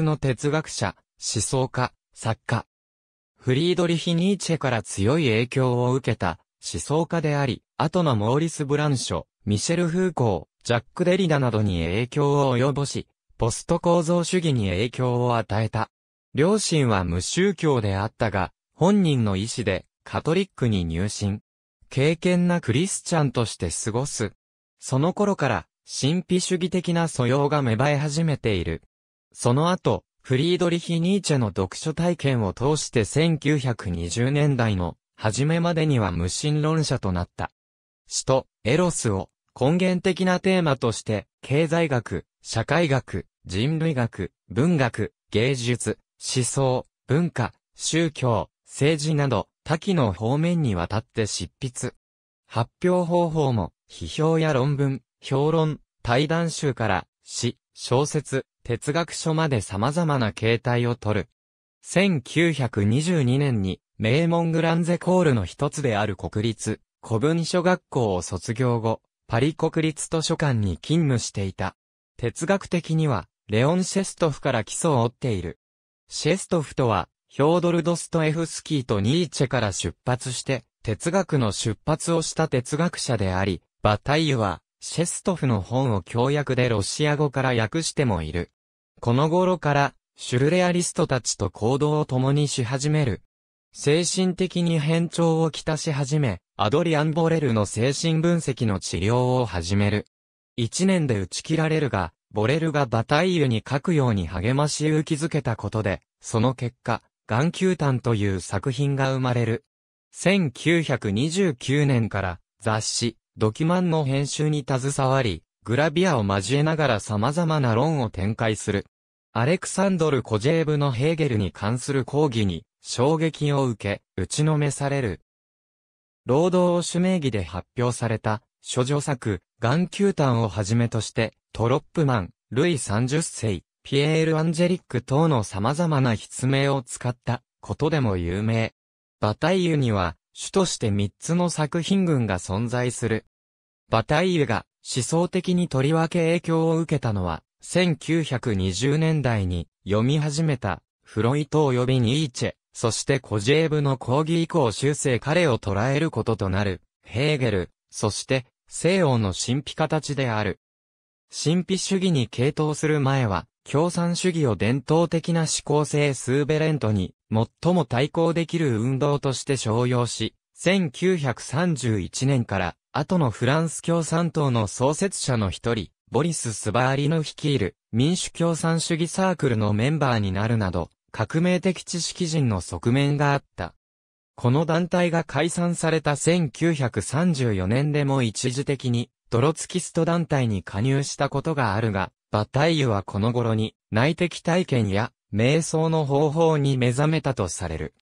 の哲学者、思想家、作家。フリードリヒ・ニーチェから強い影響を受けた思想家であり、後のモーリス・ブランショ、ミシェル・フーコー、ジャック・デリダなどに影響を及ぼし、ポスト構造主義に影響を与えた。両親は無宗教であったが、本人の意思でカトリックに入信。敬虔なクリスチャンとして過ごす。その頃から、神秘主義的な素養が芽生え始めている。その後、フリードリヒ・ニーチェの読書体験を通して1920年代の初めまでには無神論者となった。死とエロスを根源的なテーマとして経済学、社会学、人類学、文学、芸術、思想、文化、宗教、政治など多岐の方面にわたって執筆。発表方法も批評や論文、評論、対談集から詩、小説、哲学書まで様々な形態をとる。1922年に名門グランゼコールの一つである国立古文書学校を卒業後、パリ国立図書館に勤務していた。哲学的には、レオン・シェストフから基礎を追っている。シェストフとは、ヒョードル・ドストエフスキーとニーチェから出発して、哲学の出発をした哲学者であり、バタイユは、シェストフの本を教訳でロシア語から訳してもいる。この頃から、シュルレアリストたちと行動を共にし始める。精神的に変調をきたし始め、アドリアン・ボレルの精神分析の治療を始める。一年で打ち切られるが、ボレルがバタイユに書くように励まし勇気づけたことで、その結果、眼球炭という作品が生まれる。1929年から雑誌、ドキュマンの編集に携わり、グラビアを交えながら様々な論を展開する。アレクサンドル・コジェーブのヘーゲルに関する講義に衝撃を受け、打ちのめされる。労働を主名義で発表された、諸女作、眼球炭をはじめとして、トロップマン、ルイ30世、ピエール・アンジェリック等の様々な筆名を使ったことでも有名。バタイユには、主として3つの作品群が存在する。バタイユが思想的にとりわけ影響を受けたのは、1920年代に読み始めたフロイト及びニーチェ、そしてコジェーブの講義以降修正彼を捉えることとなる、ヘーゲル、そして西洋の神秘形である。神秘主義に傾倒する前は、共産主義を伝統的な思考性スーベレントに最も対抗できる運動として商用し、1931年から後のフランス共産党の創設者の一人、ボリス・スバーリの率いる民主共産主義サークルのメンバーになるなど、革命的知識人の側面があった。この団体が解散された1934年でも一時的にトロツキスト団体に加入したことがあるが、バタイユはこの頃に内的体験や瞑想の方法に目覚めたとされる。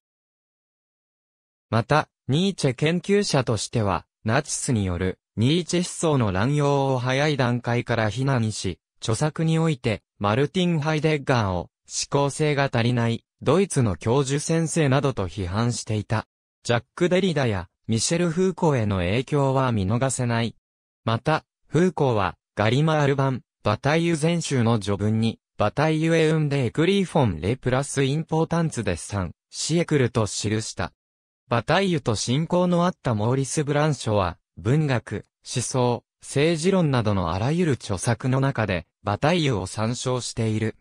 また、ニーチェ研究者としては、ナチスによるニーチェ思想の乱用を早い段階から非難し、著作において、マルティン・ハイデッガーを思考性が足りないドイツの教授先生などと批判していた。ジャック・デリダやミシェル・フーコーへの影響は見逃せない。また、フーコーはガリマール版バタイユ全集の序文に、バタイユエウンデエクリーフォンレプラスインポータンツデッサン、シエクルと記した。バタイユと親交のあったモーリス・ブランショは、文学、思想、政治論などのあらゆる著作の中で、バタイユを参照している。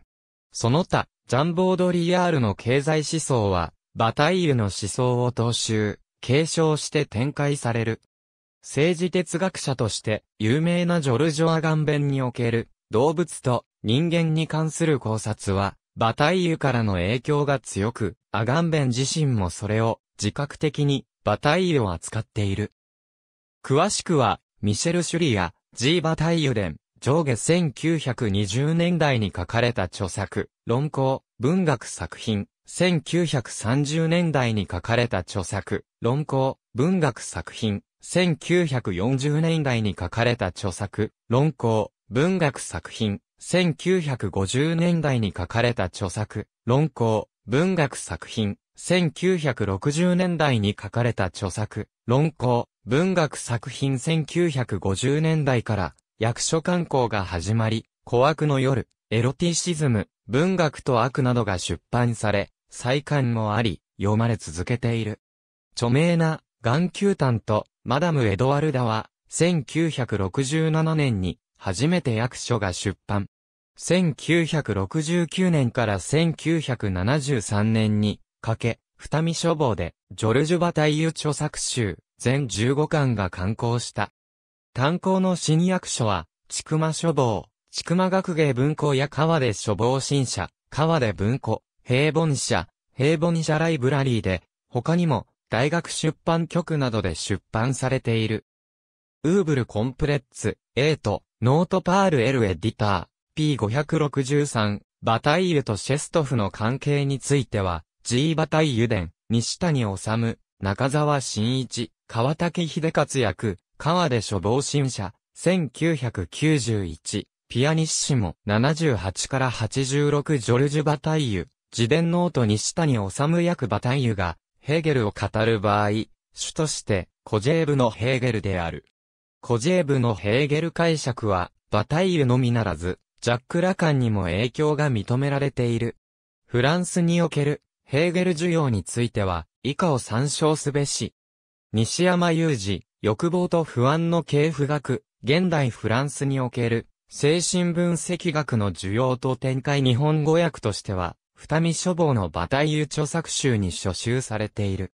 その他、ジャンボードリアールの経済思想は、バタイユの思想を踏襲、継承して展開される。政治哲学者として有名なジョルジョ・アガンベンにおける動物と人間に関する考察はバタイユからの影響が強く、アガンベン自身もそれを自覚的にバタイユを扱っている。詳しくは、ミシェル・シュリア、ジー・バタイユ伝、上下1920年代に書かれた著作、論考、文学作品、1930年代に書かれた著作、論考、文学作品、1940年代に書かれた著作、論考、文学作品、1950年代に書かれた著作、論考、文学作品、1960年代に書かれた著作、論考、文学作品。1950年代から役所観光が始まり、小悪の夜、エロティシズム、文学と悪などが出版され、再刊もあり、読まれ続けている。著名な、眼球炭と、マダム・エドワルダは、1967年に、初めて役所が出版。1969年から1973年にかけ、二見書房で、ジョルジュ・バタイユ著作集、全15巻が刊行した。炭鉱の新役所は、ちくま書房、ちくま学芸文庫や川出書房新社、川出文庫、平凡社、平凡社ライブラリーで、他にも、大学出版局などで出版されている。ウーブルコンプレッツ、A と、ノートパール L エディター、P563、バタイユとシェストフの関係については、G バタイユ伝、西谷治、中澤新一、川竹秀勝役、川出処方新社、1991、ピアニッシモ、78から86ジョルジュ・バタイユ、自伝ノート西谷治役バタイユが、ヘーゲルを語る場合、主として、コジェーブのヘーゲルである。コジェーブのヘーゲル解釈は、バタイユのみならず、ジャック・ラカンにも影響が認められている。フランスにおける、ヘーゲル需要については、以下を参照すべし。西山雄二、欲望と不安の系譜学、現代フランスにおける、精神分析学の需要と展開日本語訳としては、二見書房の馬体優著作集に書集されている。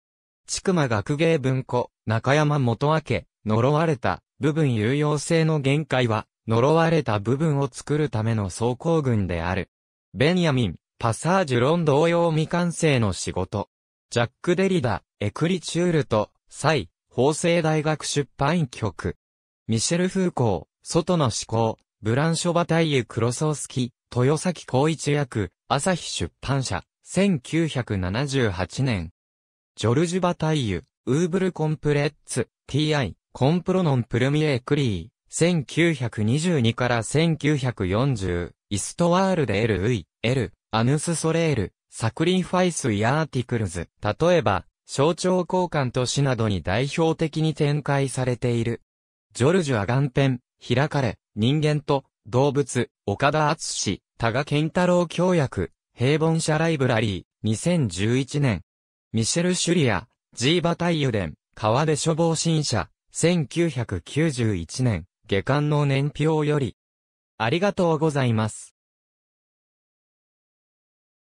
ちくま学芸文庫、中山元明、呪われた、部分有用性の限界は、呪われた部分を作るための走行群である。ベンヤミン、パサージュ論同様未完成の仕事。ジャック・デリダ、エクリチュールと、サイ、法政大学出版局。ミシェル・フーコー、外の思考、ブランショバタイユ・クロソースキ、豊崎光一役、朝日出版社、1978年。ジョルジュ・バタイユ、ウーブル・コンプレッツ、TI、コンプロノンプルミエクリー、1922から1940、イストワールで LV、L、アヌスソレール、サクリファイスやアーティクルズ、例えば、象徴交換都市などに代表的に展開されている。ジョルジュ・アガンペン、開かれ、人間と、動物、岡田敦多賀健太郎協約、平凡社ライブラリー、2011年。ミシェル・シュリア、ジーバタイユデン、川出処方新社、1991年、下巻の年表より。ありがとうございます。